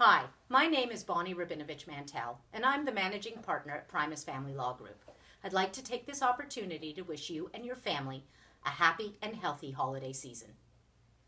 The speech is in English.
Hi, my name is Bonnie Rabinovich Mantel, and I'm the managing partner at Primus Family Law Group. I'd like to take this opportunity to wish you and your family a happy and healthy holiday season.